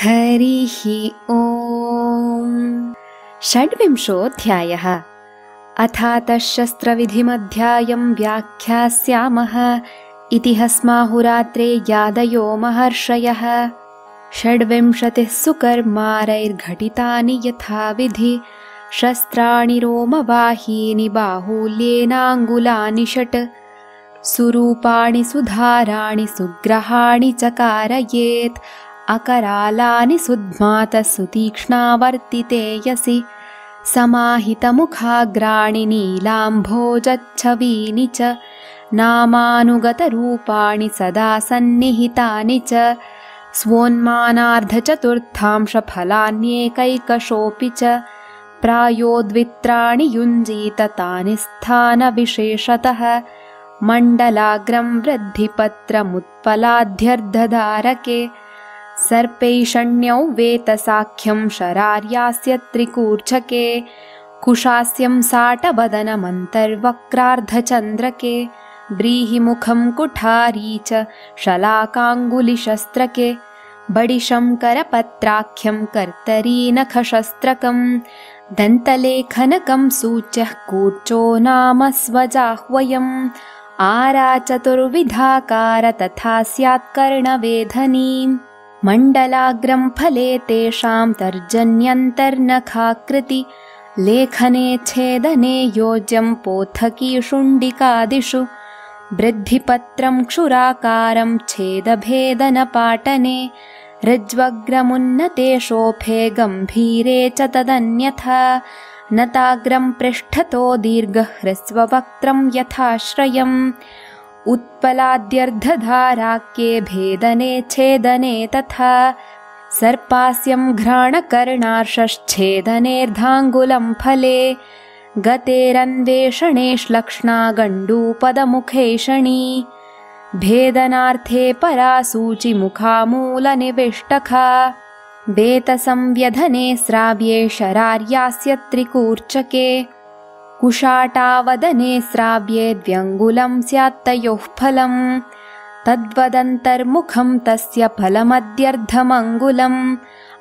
हरिः ॐ षड्विंशोऽध्यायः। अथातशस्त्रविधिमध्यायं व्याख्यास्यामः इति हस्माहुरात्रे यादयो महर्षयः। षड्विंशतिः सुकर्मारैर्घटितानि यथाविधि। शस्त्राणि रोमवाहीनि बाहुल्येनाङ्गुलानि षट्। सुरूपाणि सुधाराणि सुग्रहाणि चकारयेत् अकरालानि सुतीक्ष्णावर्तिते यसि समाहितमुखाग्राणि नीलाम्भोजच्छवीनि च नामानुगतरूपाणि सदा सन्निहितानि च स्वोन्मानार्धचतुर्थांशफलान्येकैकशोऽपि च प्रायो द्वित्राणि युञ्जीत तानि स्थानविशेषतः मण्डलाग्रं वृद्धिपत्रमुत्पलाध्यर्धधारके सर्पैषण्यौ वेतसाख्यं शरार्यास्य त्रिकूर्चके कुशास्यं साटवदनमन्तर्वक्रार्धचन्द्रके व्रीहिमुखं कुठारी च शलाकाङ्गुलिशस्त्रके बडिशङ्करपत्राख्यं कर्तरीनखशस्त्रकं दन्तलेखनकं सूच्यः कूर्चो नाम स्वजाह्वयम् आराचतुर्विधाकार तथा स्यात्कर्णवेधनीम् मण्डलाग्रं फले तेषां तर्जन्यन्तर्नखाकृति लेखने छेदने योज्यं पोथकीशुण्डिकादिषु वृद्धिपत्रं क्षुराकारं छेदभेदनपाटने ऋज्वग्रमुन्नतेशोफे गम्भीरे च तदन्यथा नताग्रं पृष्ठतो दीर्घह्रस्ववक्त्रं यथाश्रयम् उत्पलाद्यर्धधाराक्ये भेदने छेदने तथा सर्पास्यं घ्राणकर्णार्षच्छेदनेऽर्धाङ्गुलं फले गतेरन्वेषणे श्लक्ष्णा भेदनार्थे परासूचिमुखामूलनिविष्टखा वेतसंव्यधने श्राव्ये शरार्यास्य त्रिकूर्चके कुशाटावदने श्राव्ये द्व्यङ्गुलं स्यात्तयोः फलम् तद्वदन्तर्मुखं तस्य फलमद्यर्धमङ्गुलम्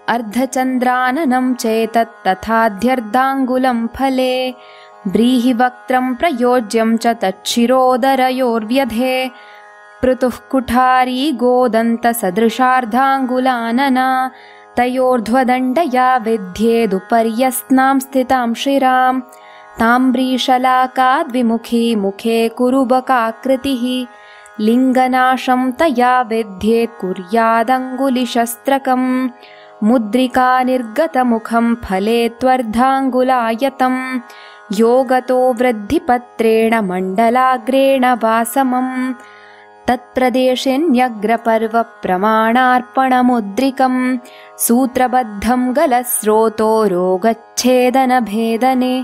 अर्धचन्द्राननं चेतत् तथाध्यर्धाङ्गुलं फले। व्रीहिवक्त्रं प्रयोज्यं च तच्छिरोदरयोर्व्यधे। पृतुः कुठारी गोदन्तसदृशार्धाङ्गुलानना। तयोर्ध्वदण्डया विध्येदुपर्यस्नां स्थितां शिराम् ताम्रीशलाकाद्विमुखी मुखे कुरुबकाकृतिः लिङ्गनाशं तया विध्येत् कुर्यादङ्गुलिशस्त्रकम् मुद्रिका निर्गतमुखं फले त्वर्धाङ्गुलायतम् योगतो वृद्धिपत्रेण मण्डलाग्रेण वासमम्। तत्प्रदेशेऽन्यग्रपर्वप्रमाणार्पणमुद्रिकम् सूत्रबद्धं गलस्रोतो रोगच्छेदनभेदने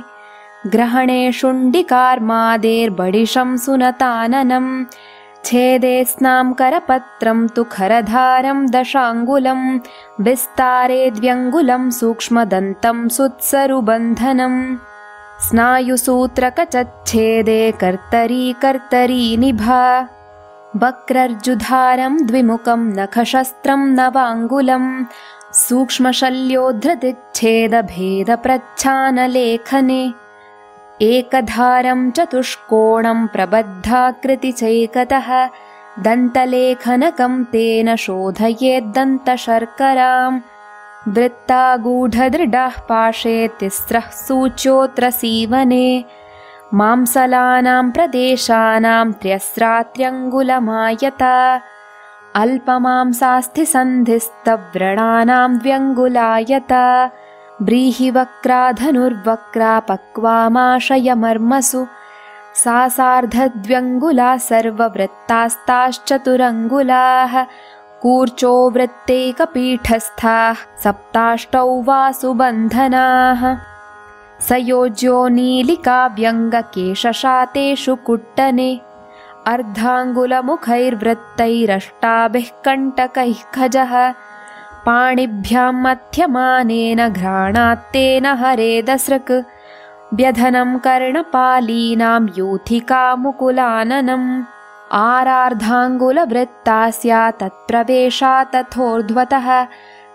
ग्रहणे शुण्डिकार्मादेर्बडिशं सुनताननम् छेदे स्नां करपत्रं तु खरधारं दशाङ्गुलं विस्तारे द्व्यङ्गुलं सूक्ष्मदन्तं सुत्सरुबन्धनम् स्नायुसूत्रकचच्छेदे कर्तरी कर्तरी निभा वक्रर्जुधारं द्विमुखं नखशस्त्रं नवाङ्गुलम् सूक्ष्मशल्योद्धृतिच्छेदभेदप्रच्छानलेखने एकधारं चतुष्कोणं प्रबद्धाकृतिचैकतः दन्तलेखनकं तेन शोधयेद्दन्तशर्कराम्। वृत्तागूढदृढः पाशे तिस्रः सूच्योऽत्र सीवने मांसलानां प्रदेशानां त्र्यस्रात्र्यङ्गुलमायता। अल्पमांसास्थिसन्धिस्तव्रणानां द्व्यङ्गुलायता व्रीहिवक्राधनुर्वक्रा पक्वामाशयमर्मसु सा सार्धद्व्यङ्गुला सर्ववृत्तास्ताश्चतुरङ्गुलाः कूर्चो वृत्तेकपीठस्थाः सप्ताष्टौ वा सुबन्धनाः स योज्यो नीलिकाव्यङ्गकेशशातेषु कुट्टने अर्धाङ्गुलमुखैर्वृत्तैरष्टाभिः कण्टकैः खजः पाणिभ्यां मध्यमानेन घ्राणात्तेन हरेदसृक् व्यधनं कर्णपालीनां यूथिकामुकुलाननम्। आरार्धाङ्गुलवृत्ता स्यात् तत्प्रवेशा तथोर्ध्वतः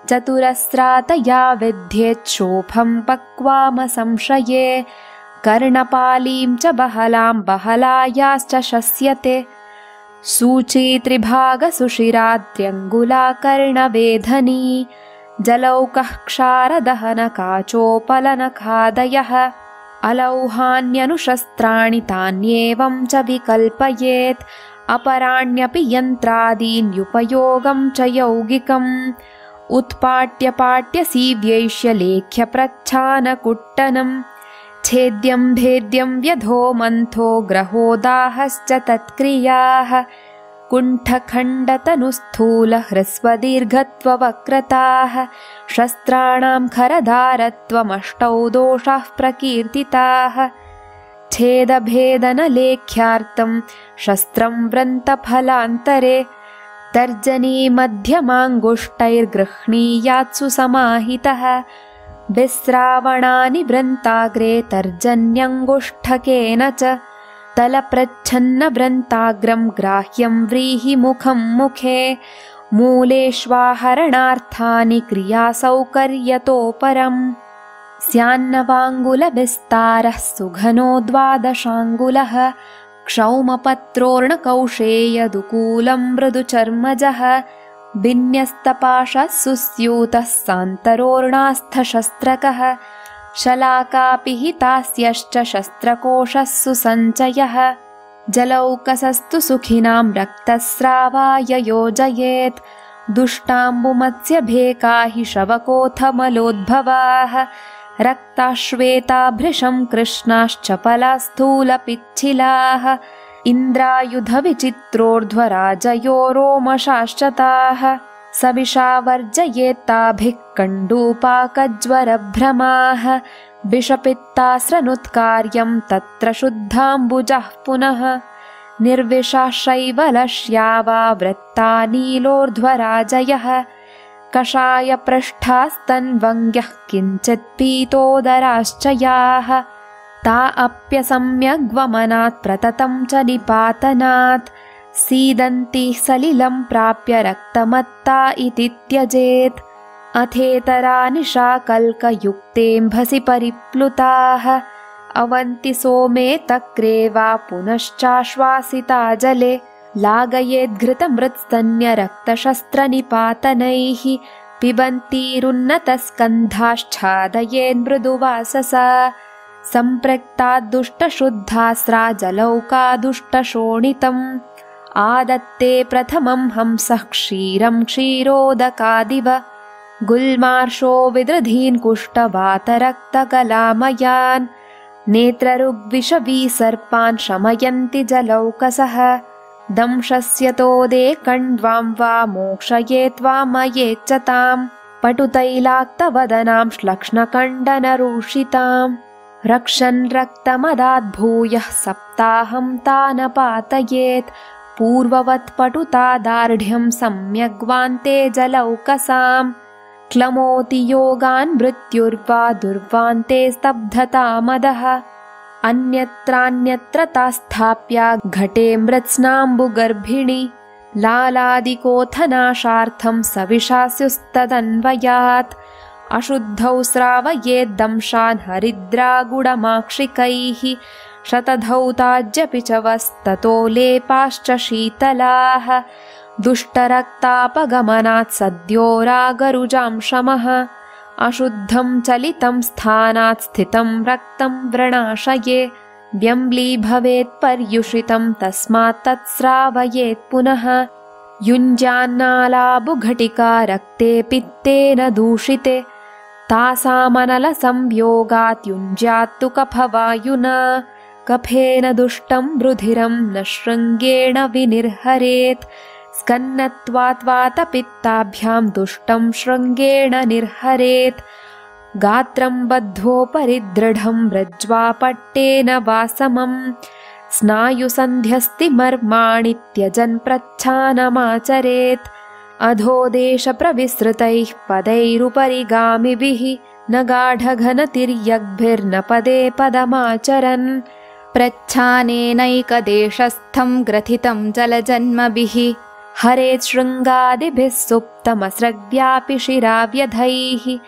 चतुरस्रातया विध्येच्छोभं पक्वामसंशये कर्णपालीं च बहलां बहलायाश्च शस्यते सूचीत्रिभागसुशिराद्र्यङ्गुला कर्णवेधनी जलौकः क्षारदहनकाचोपलनखादयः अलौहान्यनुशस्त्राणि तान्येवं च विकल्पयेत् अपराण्यपि यन्त्रादीन्युपयोगं च यौगिकम् उत्पाट्यपाट्यसीव्यैष्यलेख्यप्रच्छानकुट्टनम् छेद्यं भेद्यं व्यधो मन्थो ग्रहोदाहश्च तत्क्रियाः। कुण्ठखण्डतनुस्थूलह्रस्वदीर्घत्ववक्रताः। शस्त्राणां खरधारत्वमष्टौ दोषाः प्रकीर्तिताः। छेदभेदनलेख्यार्थं शस्त्रं व्रन्तफलान्तरे। तर्जनी मध्यमाङ्गुष्टैर्गृह्णीयात्सु समाहितः विस्रावणानि वृन्ताग्रे तर्जन्यङ्गुष्ठकेन च तलप्रच्छन्नवृन्ताग्रं ग्राह्यं व्रीहिमुखं मुखे मूलेष्वाहरणार्थानि क्रियासौकर्यतोपरम्। स्यान्नवाङ्गुलविस्तारः सुघनो द्वादशाङ्गुलः क्षौमपत्रोर्णकौशेयदुकूलं मृदुचर्मजः विन्यस्तपाशः सुस्यूतः सान्तरोर्णास्थशस्त्रकः शलाकापिहितास्यश्च शस्त्रकोशः सुसञ्चयः जलौकसस्तु सुखिनां रक्तस्रावाय योजयेत् दुष्टाम्बुमत्स्यभेका हि शवकोऽथमलोद्भवाः रक्ताश्वेताभृशं कृष्णाश्चपलास्थूलपिच्छिलाः इन्द्रायुधविचित्रोर्ध्वराजयो रोमशाश्चताः सविषा वर्जयेत्ताभिः कण्डूपाकज्वरभ्रमाः विषपित्तास्रनुत्कार्यं तत्र शुद्धाम्बुजः पुनः निर्विशाशैवलश्या वा वृत्ता नीलोर्ध्वराजयः कषायपृष्ठास्तन्वङ्ग्यः किञ्चित् पीतोदराश्च याः अप्यसम्यग्वमनात् प्रततं च निपातनात्। सीदन्तीः सलिलं प्राप्य रक्तमत्ता इति त्यजेत्। अथेतरा निशाकल्कयुक्तेऽम्भसि परिप्लुताः। अवन्ति सोमे तक्रे वा पुनश्चाश्वासिता जले। लागयेद्घृतमृत्स्तन्यरक्तशस्त्रनिपातनैः पिबन्तीरुन्नतस्कन्धाश्छादयेन्मृदुवाससा सम्पृक्ताद्दुष्टशुद्धास्राजलौकादुष्टशोणितम् आदत्ते प्रथमं हंसः क्षीरं क्षीरोदकादिव। गुल्मार्शो विदृधीन् कुष्ठवातरक्तकलामयान् नेत्ररुग्विषवीसर्पान् शमयन्ति जलौकसः। दंशस्य तोदे कण्ड्वां वा मोक्षये त्वामयेच्च ताम् पटुतैलाक्तवदनां श्लक्ष्णकण्डनरूषिताम् रक्षन् रक्तमदाद्भूयः सप्ताहं तानपातयेत्। पूर्ववत्पटुतादार्ढ्यं सम्यग्वान्ते जलौकसाम्। क्लमोति योगान् मृत्युर्वा दुर्वान्ते स्तब्धतामदः अन्यत्रान्यत्र तास्थाप्या घटे मृत्स्नाम्बुगर्भिणि। लालादिकोथनाशार्थं सविशास्युस्तदन्वयात् अशुद्धौ स्रावयेद्दंशान् हरिद्रागुडमाक्षिकैः शतधौताज्यपि च वस्ततो लेपाश्च शीतलाः। दुष्टरक्तापगमनात् सद्यो रागरुजां शमः। अशुद्धं चलितं स्थानात् स्थितं रक्तं व्रणाशये। व्यम्ली भवेत् पर्युषितं तस्मात् तत्स्रावयेत् पुनः। युञ्जान्नालाबुघटिका रक्ते पित्तेन दूषिते तासामनलसंयोगात् युञ्जात्तु कफवायुना कफेन दुष्टं रुधिरं न शृङ्गेण विनिर्हरेत्। स्कन्नत्वात्वातपित्ताभ्यां दुष्टं शृङ्गेण निर्हरेत्। गात्रं बद्धोपरिदृढं रज्ज्वापट्टेन वासमम् स्नायुसन्ध्यस्तिमर्माणि त्यजन् प्रच्छानमाचरेत् अधोदेशप्रविसृतैः पदैरुपरि गामिभिः न गाढघनतिर्यग्भिर्न पदे पदमाचरन् प्रच्छानेनैकदेशस्थं ग्रथितं जलजन्मभिः। हरेत् शृङ्गादिभिः सुप्तमसृग्व्यापि शिराव्यधैः।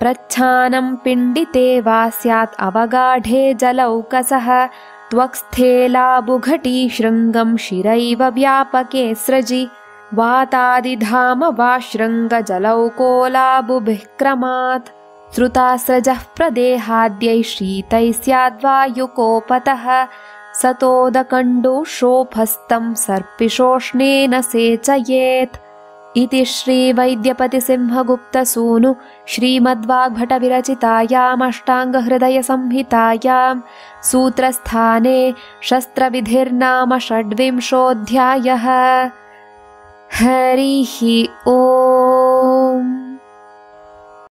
प्रच्छानं पिण्डिते वा स्यात् अवगाढे जलौकसः। त्वक्स्थेलाबुघटी शृङ्गं शिरैव व्यापके सृजि वातादिधाम वा शृङ्गजलौकोलाबुभिः क्रमात् श्रुतास्रजः प्रदेहाद्यैः शीतैः स्याद्वायुकोपतः सतोदकण्डुशोफस्तं सर्पिशोष्णेन सेचयेत्। इति श्रीवैद्यपतिसिंहगुप्तसूनु श्रीमद्वाग्भटविरचितायामष्टाङ्गहृदयसंहितायां सूत्रस्थाने शस्त्रविधिर्नाम षड्विंशोऽध्यायः हरिः ओ